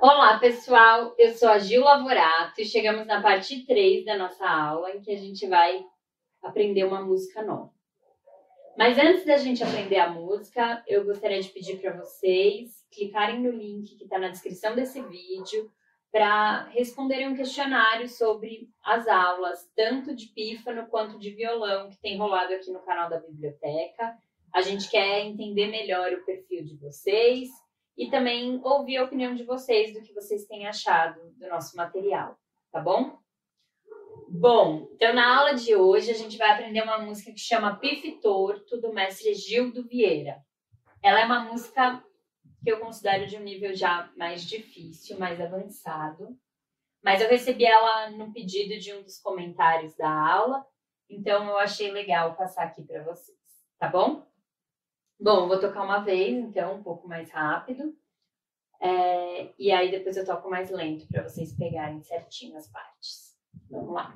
Olá, pessoal. Eu sou a Gil Lavorato e chegamos na parte 3 da nossa aula em que a gente vai aprender uma música nova. Mas antes da gente aprender a música, eu gostaria de pedir para vocês clicarem no link que está na descrição desse vídeo para responderem um questionário sobre as aulas, tanto de pífano quanto de violão, que tem rolado aqui no canal da biblioteca. A gente quer entender melhor o perfil de vocês e também ouvir a opinião de vocês do que vocês têm achado do nosso material, tá bom? Bom, então na aula de hoje a gente vai aprender uma música que chama Pife Torto, do mestre Gildo Vieira. Ela é uma música que eu considero de um nível já mais difícil, mais avançado. Mas eu recebi ela no pedido de um dos comentários da aula, então eu achei legal passar aqui para vocês, tá bom? Bom, vou tocar uma vez, então, um pouco mais rápido. É, e aí depois eu toco mais lento para vocês pegarem certinho as partes. Vamos lá.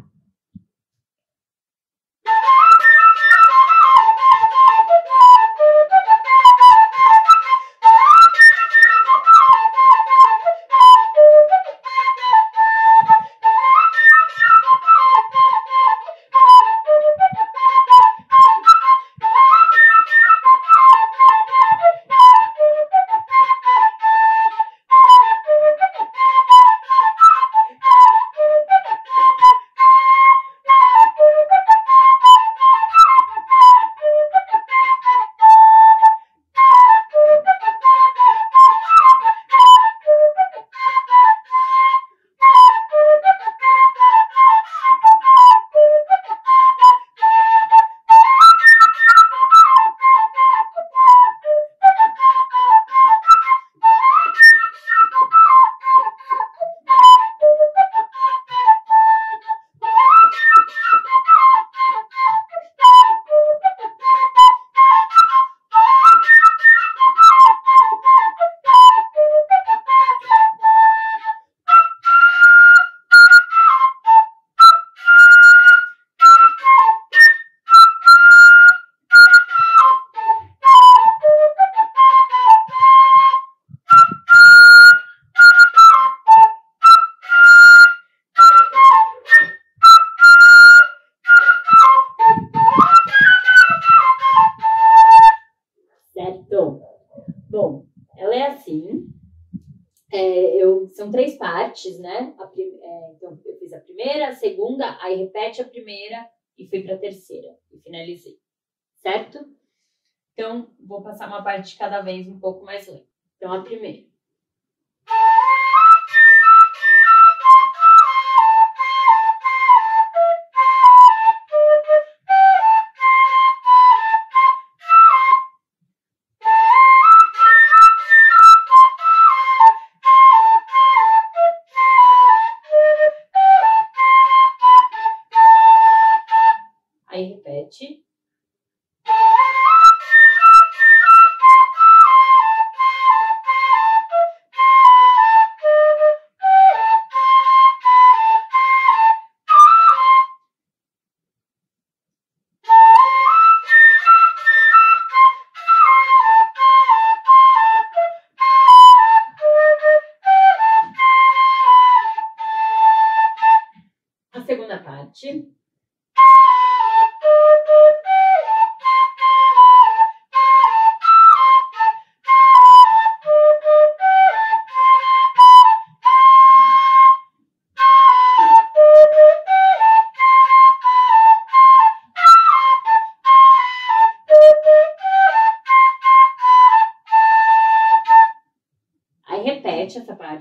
Partes, né? A, é, então, eu fiz a primeira, a segunda, aí repete a primeira e fui para a terceira e finalizei, certo? Então, vou passar uma parte de cada vez um pouco mais lenta. Então, a primeira.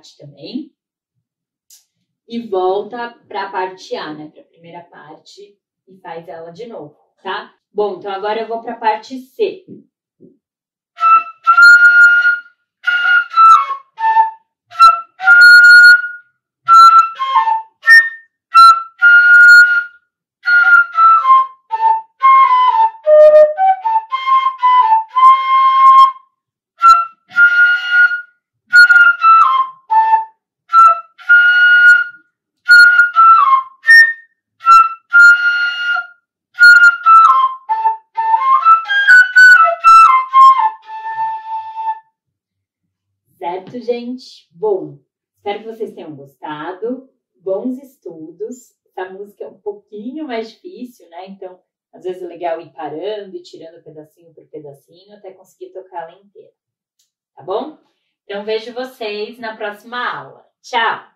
Parte também. E volta para a parte A, né? Primeira parte e faz ela de novo, tá? Bom, então agora eu vou para a parte C. gente? Bom, Espero que vocês tenham gostado. Bons estudos. Essa música é um pouquinho mais difícil, né? Então, às vezes é legal ir parando e tirando pedacinho por pedacinho até conseguir tocar ela inteira. Tá bom? Então, vejo vocês na próxima aula. Tchau!